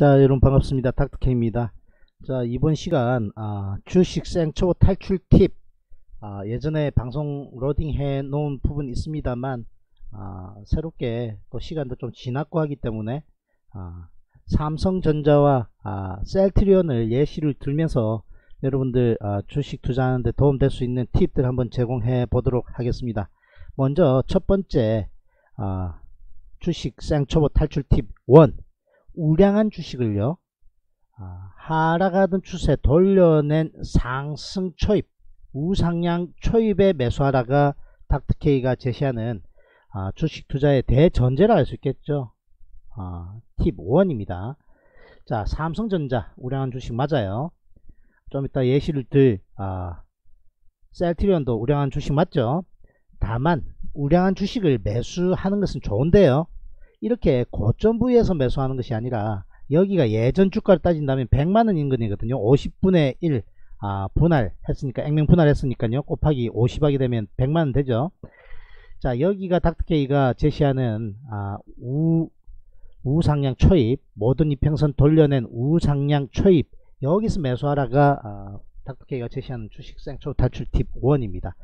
자 여러분 반갑습니다. 닥터케입니다. 자 이번 시간 아, 주식 생초보 탈출 팁. 아, 예전에 방송 로딩 해 놓은 부분 있습니다만 아, 새롭게 또 시간도 좀 지났고 하기 때문에 아, 삼성전자와 아, 셀트리온을 예시를 들면서 여러분들 아, 주식 투자하는데 도움될 수 있는 팁들 한번 제공해 보도록 하겠습니다. 먼저 첫 번째 아, 주식 생초보 탈출 팁 1. 우량한 주식을요. 아, 하락하던 추세 돌려낸 상승 초입, 우상향 초입에 매수하라가 닥터케이가 제시하는 아, 주식 투자의 대전제라 할 수 있겠죠. 아, 팁 1입니다. 자, 삼성전자 우량한 주식 맞아요. 좀 이따 예시를 들 아, 셀트리온도 우량한 주식 맞죠? 다만 우량한 주식을 매수하는 것은 좋은데요. 이렇게 고점 부위에서 매수하는 것이 아니라 여기가 예전 주가를 따진다면 100만원 인근이거든요. 50분의 1 아, 분할했으니까 액면 분할했으니까요. 곱하기 50하게 되면 100만원 되죠. 자 여기가 닥터케이가 제시하는 아, 우, 우상향 초입 모든 이평선 돌려낸 우상향 초입 여기서 매수하라가 아, 닥터케이가 제시하는 주식 생초 탈출 팁 1입니다.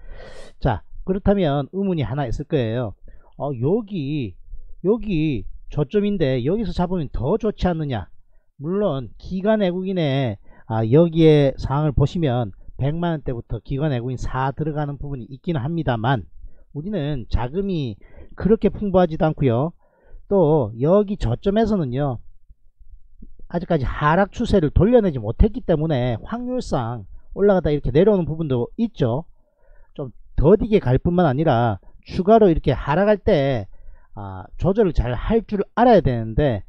자 그렇다면 의문이 하나 있을 거예요. 어, 여기 여기 저점인데 여기서 잡으면 더 좋지 않느냐? 물론 기관 외국인의 아, 여기에 상황을 보시면 100만원 대부터 기관 외국인 4 들어가는 부분이 있기는 합니다만 우리는 자금이 그렇게 풍부하지도 않고요. 또 여기 저점에서는요 아직까지 하락 추세를 돌려내지 못했기 때문에 확률상 올라가다 이렇게 내려오는 부분도 있죠. 좀 더디게 갈 뿐만 아니라 추가로 이렇게 하락할 때 아, 조절을 잘 할 줄 알아야 되는데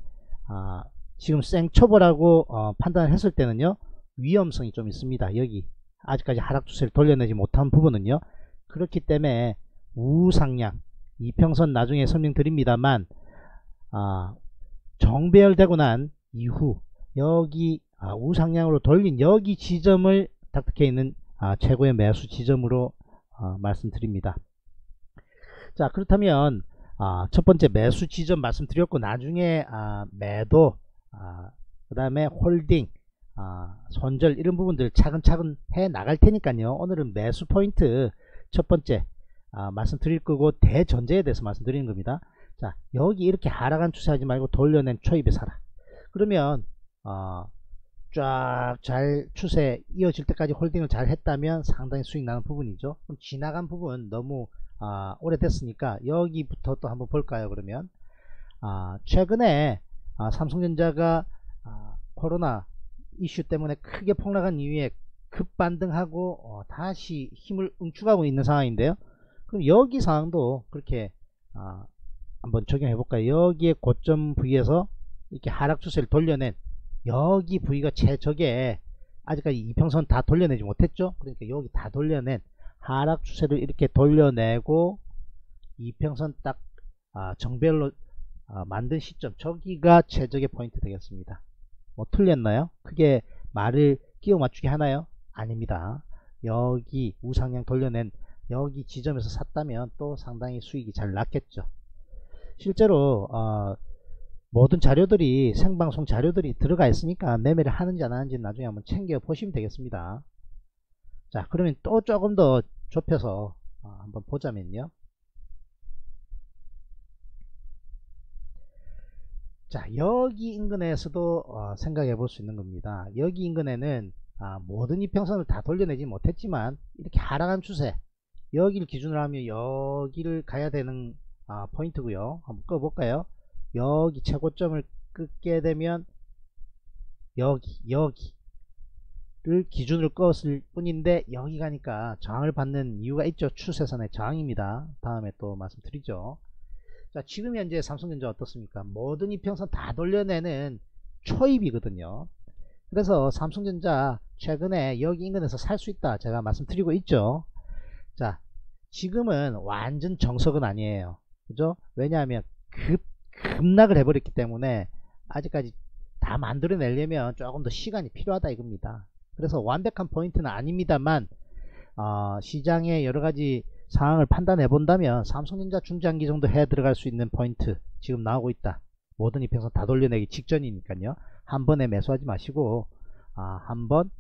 아, 지금 생초보라고 어, 판단을 했을 때는요 위험성이 좀 있습니다. 여기 아직까지 하락 추세를 돌려내지 못한 부분은요. 그렇기 때문에 우상향 이평선 나중에 설명드립니다만 아, 정배열되고 난 이후 여기 아, 우상향으로 돌린 여기 지점을 닥터케이는 아, 최고의 매수 지점으로 어, 말씀드립니다. 자 그렇다면 아, 첫 번째 매수 지점 말씀드렸고 나중에 아, 매도 아, 그 다음에 holding 아, 손절 이런 부분들 차근차근 해 나갈 테니까요. 오늘은 매수 포인트 첫 번째 아, 말씀드릴 거고 대전제에 대해서 말씀드리는 겁니다. 자 여기 이렇게 하락한 추세하지 말고 돌려낸 초입에 사라. 그러면 어, 쫙잘 추세 이어질 때까지 홀딩을 잘 했다면 상당히 수익 나는 부분이죠. 그럼 지나간 부분 너무 아, 오래됐으니까 여기부터 또 한번 볼까요 그러면? 아, 최근에 아, 삼성전자가 아, 코로나 이슈 때문에 크게 폭락한 이후에 급반등하고 어, 다시 힘을 응축하고 있는 상황인데요. 그럼 여기 상황도 그렇게 아, 한번 적용해 볼까요? 여기에 고점 부위에서 이렇게 하락 추세를 돌려낸 여기 부위가 최적에 아직까지 이평선 다 돌려내지 못했죠? 그러니까 여기 다 돌려낸 하락 추세를 이렇게 돌려내고 이평선 딱 아, 정별로 아, 만든 시점. 저기가 최적의 포인트 되겠습니다. 뭐 틀렸나요? 크게 말을 끼워 맞추게 하나요? 아닙니다. 여기 우상향 돌려낸 여기 지점에서 샀다면 또 상당히 수익이 잘 났겠죠. 실제로 어, 모든 자료들이 생방송 자료들이 들어가 있으니까 매매를 하는지 안 하는지 나중에 한번 챙겨 보시면 되겠습니다. 자 그러면 또 조금 더 좁혀서 어, 한번 보자면요. 자 여기 인근에서도 어, 생각해 볼 수 있는 겁니다. 여기 인근에는 아, 모든 이평선을 다 돌려내지 못했지만 이렇게 하락한 추세 여기를 기준으로 하면 여기를 가야 되는 아, 포인트고요. 한번 꺼 볼까요? 여기 최고점을 끊게 되면 여기 여기 를 기준으로 껐을 뿐인데 여기 가니까 저항을 받는 이유가 있죠. 추세선의 저항입니다. 다음에 또 말씀드리죠. 자 지금 현재 삼성전자 어떻습니까? 모든 이평선 다 돌려내는 초입이거든요. 그래서 삼성전자 최근에 여기 인근에서 살 수 있다 제가 말씀드리고 있죠. 자 지금은 완전 정석은 아니에요. 그죠? 왜냐하면 급 급락을 해버렸기 때문에 아직까지 다 만들어내려면 조금 더 시간이 필요하다 이겁니다. 그래서 완벽한 포인트는 아닙니다만 어, 시장의 여러가지 상황을 판단해 본다면 삼성전자 중장기 정도 해 들어갈 수 있는 포인트 지금 나오고 있다. 모든 이평선 다 돌려내기 직전이니까요. 한 번에 매수하지 마시고 아, 한 번,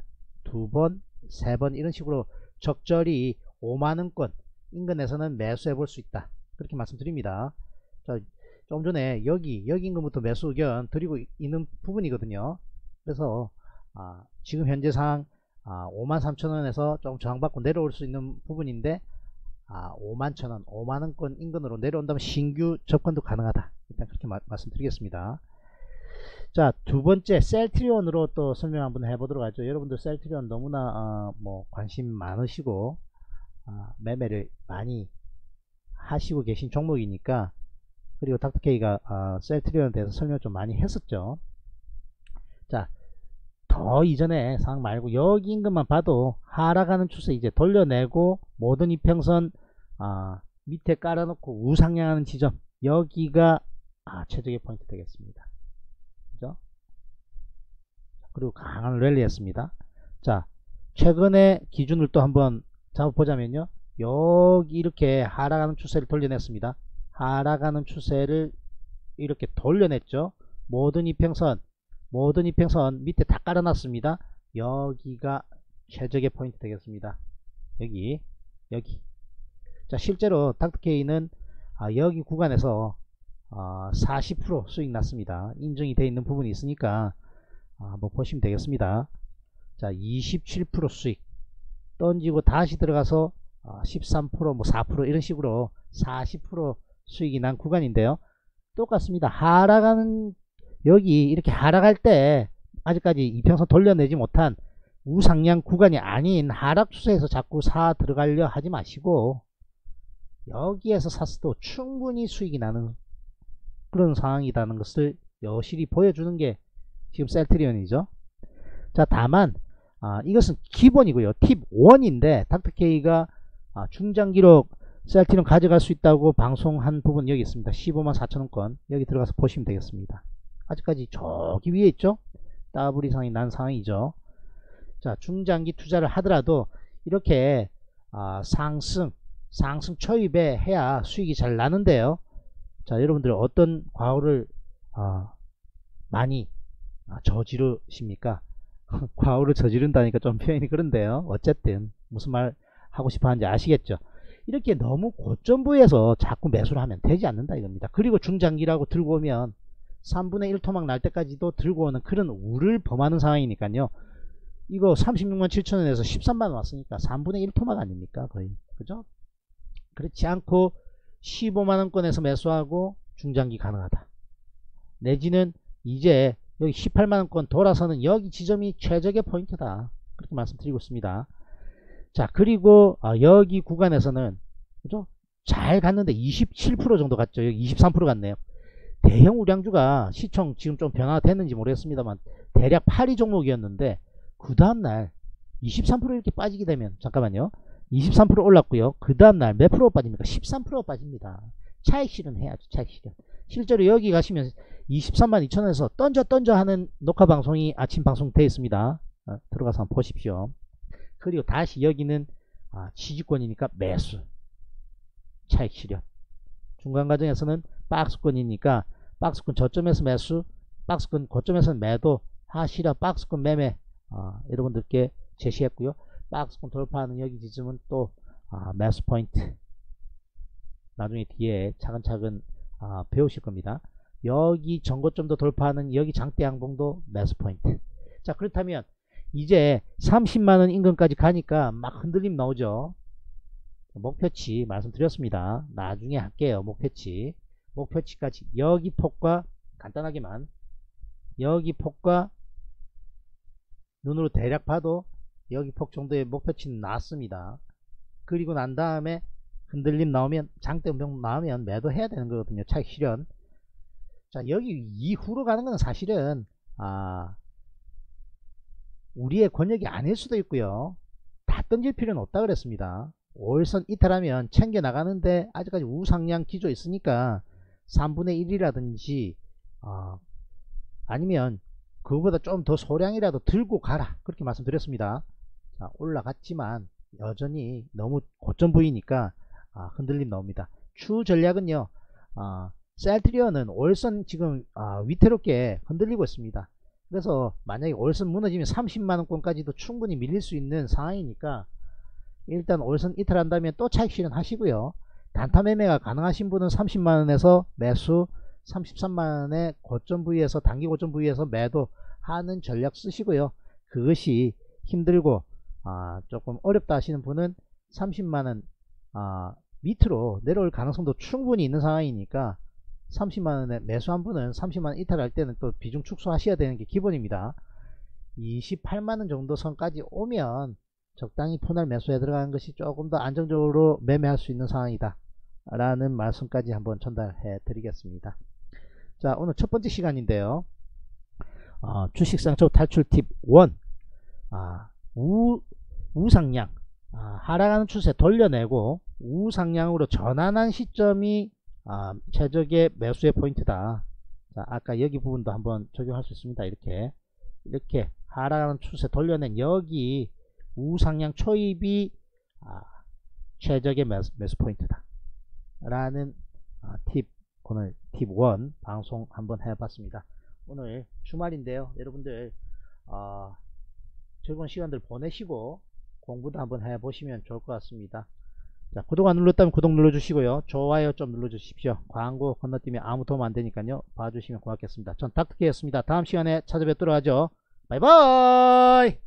두 번, 세 번 이런 식으로 적절히 5만원권 인근에서는 매수해 볼 수 있다. 그렇게 말씀드립니다. 자, 좀 전에 여기 여기 임금부터 매수 의견 드리고 있는 부분이거든요. 그래서 아, 지금 현재 상황 아, 53,000원에서 좀 저항받고 내려올 수 있는 부분인데 아, 51,000원, 5만원권 인근으로 내려온다면 신규 접근도 가능하다. 일단 그렇게 마, 말씀드리겠습니다. 자, 두 번째 셀트리온으로 또 설명 한번 해보도록 하죠. 여러분들 셀트리온 너무나 어, 뭐 관심 많으시고 어, 매매를 많이 하시고 계신 종목이니까 그리고 닥터케이가 어, 셀트리온에 대해서 설명 좀 많이 했었죠. 자, 더 이전에 상황 말고 여기 임금만 봐도 하락하는 추세 이제 돌려내고 모든 이평선 아, 밑에 깔아놓고 우상향하는 지점 여기가 아, 최적의 포인트 되겠습니다. 그죠? 그리고 강한 랠리였습니다. 자, 최근의 기준을 또 한번 잡아보자면요. 여기 이렇게 하락하는 추세를 돌려냈습니다. 하락하는 추세를 이렇게 돌려냈죠. 모든 이평선, 모든 이평선 밑에 다 깔아놨습니다. 여기가 최적의 포인트 되겠습니다. 여기, 여기. 자, 실제로 닥터케이는 아, 여기 구간에서 어, 40% 수익 났습니다. 인증이 되어 있는 부분이 있으니까 어, 한번 보시면 되겠습니다. 자, 27% 수익 던지고 다시 들어가서 어, 13%뭐 4% 이런 식으로 40% 수익이 난 구간인데요. 똑같습니다. 하락하는 여기 이렇게 하락할 때 아직까지 이평선 돌려내지 못한 우상향 구간이 아닌 하락 추세에서 자꾸 사 들어가려 하지 마시고 여기에서 샀어도 충분히 수익이 나는 그런 상황이라는 것을 여실히 보여주는 게 지금 셀트리온이죠. 자 다만 아, 이것은 기본이고요. 팁 1인데 닥터케이가 아, 중장기로 셀트리온 가져갈 수 있다고 방송한 부분 여기 있습니다. 15만 4천원권 여기 들어가서 보시면 되겠습니다. 아직까지 저기 위에 있죠. 더블 이상이 난 상황이죠. 자 중장기 투자를 하더라도 이렇게 아, 상승 상승 초입에 해야 수익이 잘 나는데요. 자 여러분들 어떤 과오를 아, 많이 아, 저지르십니까? 과오를 저지른다니까 좀 표현이 그런데요. 어쨌든 무슨 말 하고 싶어 하는지 아시겠죠? 이렇게 너무 고점 부에서 자꾸 매수를 하면 되지 않는다 이겁니다. 그리고 중장기라고 들고 오면 3분의 1 토막 날 때까지도 들고 오는 그런 우를 범하는 상황이니까요. 이거 36만 7천원에서 13만원 왔으니까 3분의 1 토막 아닙니까? 거의. 그죠? 그렇지 않고 15만원권에서 매수하고 중장기 가능하다. 내지는 이제 여기 18만원권 돌아서는 여기 지점이 최적의 포인트다. 그렇게 말씀드리고 있습니다. 자 그리고 어, 여기 구간에서는 그죠? 잘 갔는데 27% 정도 갔죠. 여기 23% 갔네요. 대형 우량주가 시총 지금 좀 변화가 됐는지 모르겠습니다만 대략 8위 종목이었는데 그 다음날 23% 이렇게 빠지게 되면 잠깐만요. 23% 올랐고요. 그 다음날 몇 프로 빠집니까? 13% 빠집니다. 차익 실현해야죠. 차익 실현. 실제로 여기 가시면 23만 2천원에서 던져 던져 하는 녹화 방송이 아침 방송 되어 있습니다. 어, 들어가서 한번 보십시오. 그리고 다시 여기는 아, 지지권이니까 매수. 차익 실현. 중간 과정에서는 박스권이니까 박스권 저점에서 매수, 박스권 고점에서는 매도, 하시라 박스권 매매 어, 여러분들께 제시했고요. 박스권 돌파하는 여기 지점은 또 아, 매수 포인트. 나중에 뒤에 차근차근 아, 배우실 겁니다. 여기 전고점도 돌파하는 여기 장대 양봉도 매수 포인트. 자 그렇다면 이제 30만원 인근까지 가니까 막 흔들림 나오죠. 목표치 말씀드렸습니다. 나중에 할게요 목표치 목표치까지 여기 폭과 간단하게만 여기 폭과 눈으로 대략 봐도 여기 폭 정도의 목표치는 나왔습니다. 그리고 난 다음에 흔들림 나오면 장대 운병 나오면 매도해야 되는 거거든요. 차익 실현. 자 여기 이후로 가는 것은 사실은 아 우리의 권역이 아닐 수도 있고요. 다 던질 필요는 없다 그랬습니다. 5일선 이탈하면 챙겨 나가는데 아직까지 우상향 기조 있으니까 3분의 1이라든지 어, 아니면 그거보다 좀 더 소량이라도 들고 가라 그렇게 말씀드렸습니다. 자, 올라갔지만 여전히 너무 고점 부위니까 아, 흔들림 나옵니다. 추 전략은요. 아, 셀트리온은 월선 지금 아, 위태롭게 흔들리고 있습니다. 그래서 만약에 월선 무너지면 30만원권까지도 충분히 밀릴 수 있는 상황이니까 일단 월선 이탈한 다음에 또 차익 실현 하시고요. 단타 매매가 가능하신 분은 30만원에서 매수 33만원의 고점 부위에서 단기 고점 부위에서 매도 하는 전략 쓰시고요. 그것이 힘들고 아, 조금 어렵다 하시는 분은 30만원 아, 밑으로 내려올 가능성도 충분히 있는 상황이니까 30만원에 매수한 분은 30만원 이탈할 때는 또 비중 축소하셔야 되는 게 기본입니다. 28만원 정도 선까지 오면 적당히 분할 매수에 들어가는 것이 조금 더 안정적으로 매매할 수 있는 상황이다. 라는 말씀까지 한번 전달해 드리겠습니다. 자, 오늘 첫 번째 시간인데요. 어, 주식상처 탈출 팁 1. 아, 우, 우상향. 아, 하락하는 추세 돌려내고 우상향으로 전환한 시점이 아, 최적의 매수의 포인트다. 자, 아까 여기 부분도 한번 적용할 수 있습니다. 이렇게. 이렇게 하락하는 추세 돌려낸 여기 우상향 초입이 아, 최적의 매수, 매수 포인트다. 라는 아, 팁 오늘 팁 1 방송 한번 해봤습니다. 오늘 주말인데요. 여러분들 어, 즐거운 시간들 보내시고 공부도 한번 해보시면 좋을 것 같습니다. 자, 구독 안 눌렀다면 구독 눌러주시고요. 좋아요 좀 눌러주십시오. 광고 건너뛰면 아무 도움 안 되니까요. 봐주시면 고맙겠습니다. 전 닥터케였습니다. 다음 시간에 찾아뵙도록 하죠. 바이바이!